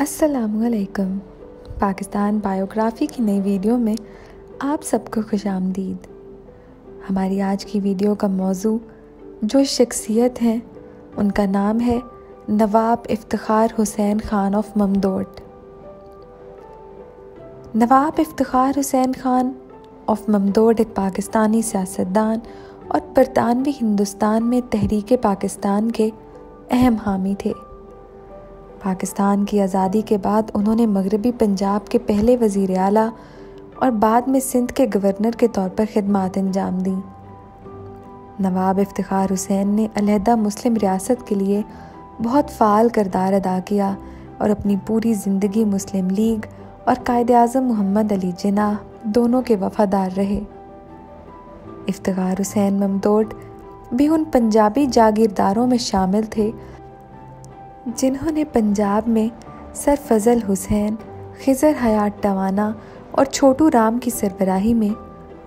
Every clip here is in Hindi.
असलकम पाकिस्तान बायोग्राफ़ी की नई वीडियो में आप सबको खुश आमदीद। हमारी आज की वीडियो का मौजू, जो शख्सियत हैं, उनका नाम है नवाब इफ्तार हुसैन ख़ान ऑफ़ ममदोट नवाब इफ्तार हुसैन ख़ान ऑफ़ ममदोट एक पाकिस्तानी सियासतदान और बरतानवी हिंदुस्तान में तहरीक पाकिस्तान के अहम हामी थे। पाकिस्तान की आज़ादी के बाद उन्होंने मगरबी पंजाब के पहले वज़ी अला और बाद में सिंध के गवर्नर के तौर पर खदमात अंजाम दी। नवाब इफ्तार हुसैन ने अलहदा मुस्लिम रियासत के लिए बहुत फ़ाल करदार अदा किया और अपनी पूरी ज़िंदगी मुस्लिम लीग और कायद अज़म मोहम्मद अली जिना दोनों के वफ़ादार रहे। इफ्तार हुसैन ममदोड भी उन पंजाबी जागीरदारों में शामिल थे जिन्होंने पंजाब में सर फजल हुसैन, खिजर हयात टवाना और छोटू राम की सरबराही में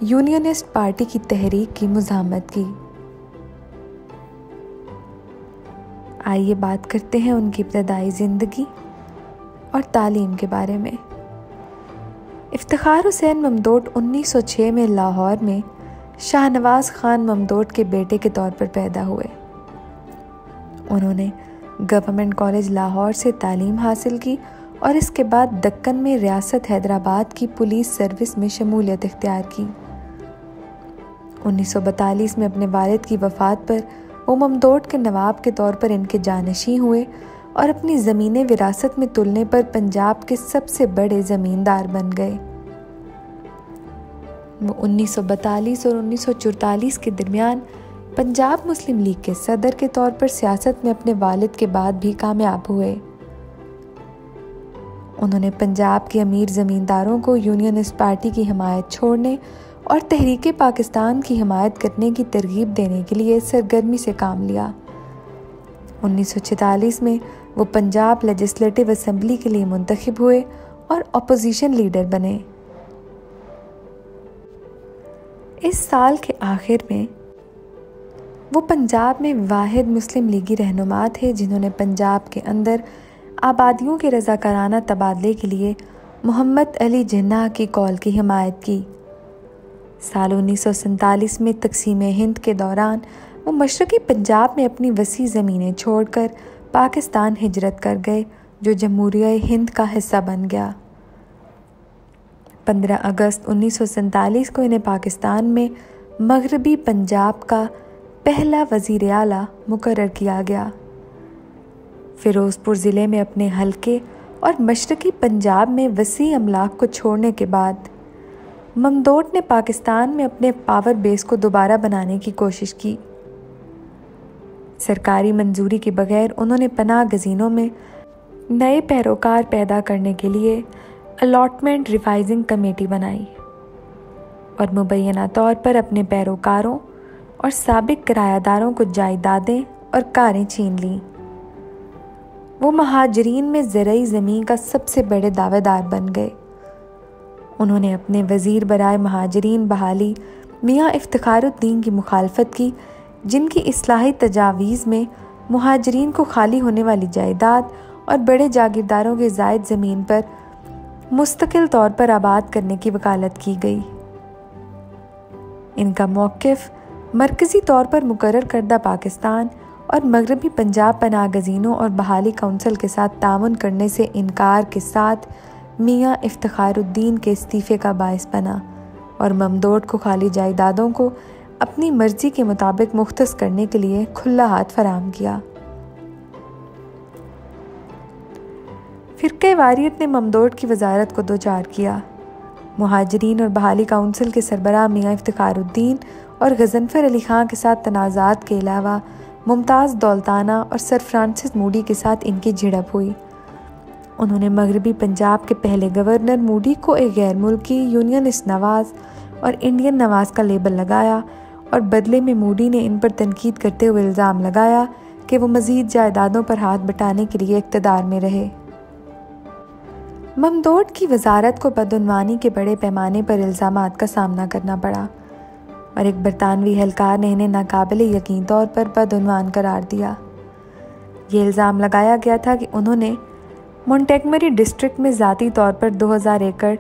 यूनियनिस्ट पार्टी की तहरीक की मुजामत की। आइए बात करते हैं उनकी इब्तदाई ज़िंदगी और तालीम के बारे में। इफ्तार हुसैन ममदोट 1906 में लाहौर में शाहनवाज खान ममदोट के बेटे के तौर पर पैदा हुए। उन्होंने गवर्नमेंट कॉलेज लाहौर से तालीम हासिल की और इसके बाद दक्कन में रियासत हैदराबाद की पुलिस सर्विस में शमूलियत इख्तियार की। 1942 में अपने वालिद की वफ़ात पर वो ममदोट के नवाब के तौर पर इनके जानशी हुए और अपनी ज़मीनें विरासत में तुलने पर पंजाब के सबसे बड़े ज़मींदार बन गए। वो 1942 और 1944 के दरमियान पंजाब मुस्लिम लीग के सदर के तौर पर सियासत में अपने वालिद के बाद भी कामयाब हुए। उन्होंने पंजाब के अमीर ज़मींदारों को यूनियनिस्ट पार्टी की हमायत छोड़ने और तहरीक पाकिस्तान की हमायत करने की तरगीब देने के लिए सरगर्मी से काम लिया। 1946 में वो पंजाब लेजिस्लेटिव असम्बली के लिए मुंतखब हुए और अपोजिशन लीडर बने। इस साल के आखिर में वो पंजाब में वाहिद मुस्लिम लीगी रहनुमा थे जिन्होंने पंजाब के अंदर आबादियों के रजाकाराना तबादले के लिए मोहम्मद अली जिन्ना की कॉल की हिमायत की। साल उन्नीस में तकसीम हिंद के दौरान वो मशरक़ी पंजाब में अपनी वसी ज़मीनें छोड़कर पाकिस्तान हिजरत कर गए, जो जमहूरिया हिंद का हिस्सा बन गया। 15 अगस्त उन्नीस को इन्हें पाकिस्तान में मगरबी पंजाब का पहला वज़ीर आला मुकर किया गया। फ़िरोज़पुर ज़िले में अपने हलके और मशरक़ी पंजाब में वसी अमलाक को छोड़ने के बाद ममदोट ने पाकिस्तान में अपने पावर बेस को दोबारा बनाने की कोशिश की। सरकारी मंजूरी के बगैर उन्होंने पनाह गजीनों में नए पैरोकार पैदा करने के लिए अलॉटमेंट रिवाइजिंग कमेटी बनाई और मुबैना तौर पर अपने पैरोकारों और सबक किरायादारों को जायदादें और कारें छीन लीं। वो महाजरीन में ज़रूरी ज़मीन का सबसे बड़े दावेदार बन गए। उन्होंने अपने वज़ीर बरए महाजरीन बहाली मियाँ इफ्तारुद्दीन की मुखालफत की, जिनकी असलाही तजावीज़ में महाजरीन को खाली होने वाली जायदाद और बड़े जागीरदारों के जायद ज़मीन पर मुस्तकिल तौर पर आबाद करने की वकालत की गई। इनका मौक़ मरकज़ी तौर पर मुकर करदा पाकिस्तान और मगरबी पंजाब पनाह गजीनों और बहाली काउंसिल के साथ ताउन करने से इनकार के साथ मियाँ इफ्तारुद्दीन के इस्तीफ़े का बायस बना और ममदोड को खाली जायदादों को अपनी मर्ज़ी के मुताबिक मुख्त करने के लिए खुला हाथ फराम किया। फ़िरक़ वारियत ने ममदोड की वजारत को दो चार किया। महाजरीन और बहाली काउंसिल के सरबरा मियाँ इफ्तारुद्दीन और गजनफर अली ख़ान के साथ तनाज़ात के अलावा मुमताज़ दौलताना और सर फ्रांसिस मूडी के साथ इनकी झड़प हुई। उन्होंने मगरबी पंजाब के पहले गवर्नर मूडी को एक गैर मुल्की यूनियनिस्ट नवाज़ और इंडियन नवाज़ का लेबल लगाया और बदले में मूडी ने इन पर तनकीद करते हुए इल्ज़ाम लगाया कि वो मज़ीद जायदादों पर हाथ बटाने के लिए इकतदार में रहे। ममदोड की वजारत को बदनवानी के बड़े पैमाने पर इल्ज़ाम का सामना करना पड़ा। और एक बरतानवी एहलकार ने इन्हें नाकबिल यकीन तौर पर बदनवान करार दिया। ये इल्ज़ाम लगाया गया था कि उन्होंने मोन्टेगमरी डिस्ट्रिक्ट में ज़ाती तौर पर 2000 एकड़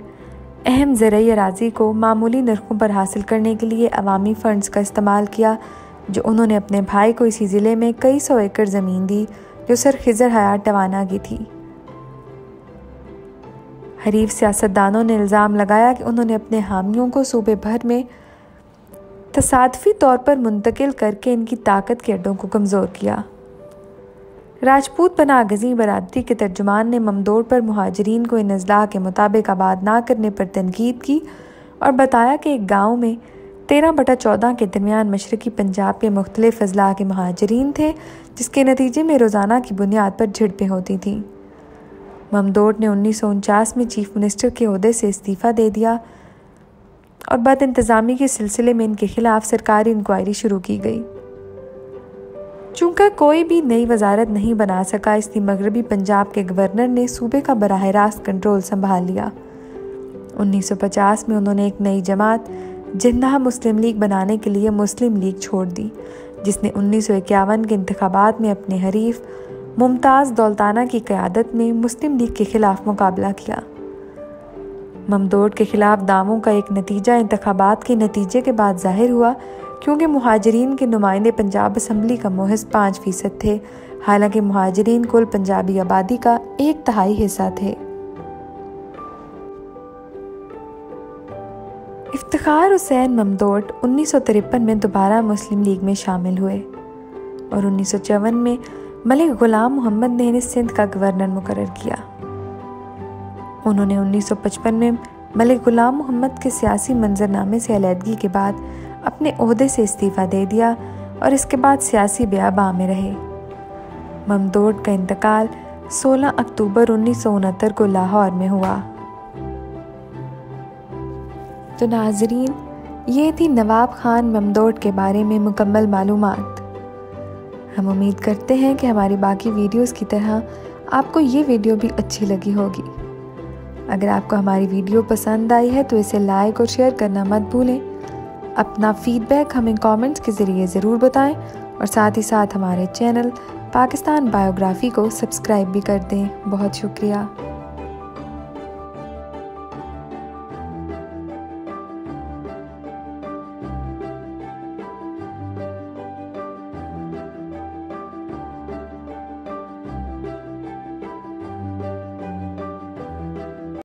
अहम ज़रिए अराजी को मामूली नरखों पर हासिल करने के लिए अवामी फ़ंड्स का इस्तेमाल किया, जो उन्होंने अपने भाई को इसी ज़िले में कई सौ एकड़ ज़मीन दी, जो सर खिजर हयात टवाना की थी। हरीफ सियासतदानों ने इल्ज़ाम लगाया कि उन्होंने अपने हामियों को सूबे भर में तसादफी तौर पर मुंतकिल करके इनकी ताकत के अड्डों को कमज़ोर किया। राजपूत पना गजी बरदरी के तर्जुमान ने ममदोड़ पर महाजरीन को इन अजला के मुताबिक आबाद ना करने पर तनकीद की और बताया कि एक गाँव में तेरह बटा चौदह के दरमियान मशरकी पंजाब के मुख्तलिफ़ अजला के महाजरीन थे, जिसके नतीजे में रोज़ाना की बुनियाद पर झड़पें होती थीं। ममदोड़ ने उन्नीस सौ उनचास में चीफ मिनिस्टर के अहदे से इस्तीफ़ा दे दिया और बद इंतज़ामी के सिलसिले में इनके खिलाफ सरकारी इंक्वायरी शुरू की गई। चूँकि कोई भी नई वजारत नहीं बना सका, इसलिए मगरबी पंजाब के गवर्नर ने सूबे का बरह रास्त कंट्रोल संभाल लिया। 1950 में उन्होंने एक नई जमात ज़िंदा मुस्लिम लीग बनाने के लिए मुस्लिम लीग छोड़ दी, जिसने उन्नीस सौ इक्यावन के इंतबात में अपने हरीफ मुमताज़ दौलताना की क़्यादत में मुस्लिम लीग के ख़िलाफ़ मुकाबला किया। ममदोड के ख़िलाफ़ दावों का एक नतीजा इंतबात के नतीजे के बाद ज़ाहिर हुआ, क्योंकि महाजरीन के नुमाइंदे पंजाब असम्बली का महज पाँच फ़ीसद थे। हालाँकि महाजरीन कुल पंजाबी आबादी का एक तहाई हिस्सा थे। इफ्तार हुसैन ममदोट उन्नीस सौ तिरपन में दोबारा मुस्लिम लीग में शामिल हुए और उन्नीस सौ चौवन में मलिक ग़ुलाम मोहम्मद ने इन्हें सिंध का गवर्नर मुकर किया। उन्होंने 1955 में मलिक ग़ुलाम मोहम्मद के सियासी मंजरनामे से अलीहदगी के बाद अपने अहदे से इस्तीफ़ा दे दिया और इसके बाद सियासी ब्याबा में रहे। ममदोड का इंतकाल 16 अक्टूबर उन्नीस सौ उनहत्तर को लाहौर में हुआ। तो नाजरीन, ये थी नवाब खान ममदोड के बारे में मुकम्मल मालूम हम उम्मीद करते हैं कि हमारी बाकी वीडियोस की तरह आपको ये वीडियो भी अच्छी लगी होगी। अगर आपको हमारी वीडियो पसंद आई है तो इसे लाइक और शेयर करना मत भूलें। अपना फीडबैक हमें कमेंट्स के ज़रिए ज़रूर बताएँ और साथ ही साथ हमारे चैनल पाकिस्तान बायोग्राफ़ी को सब्सक्राइब भी कर दें। बहुत शुक्रिया।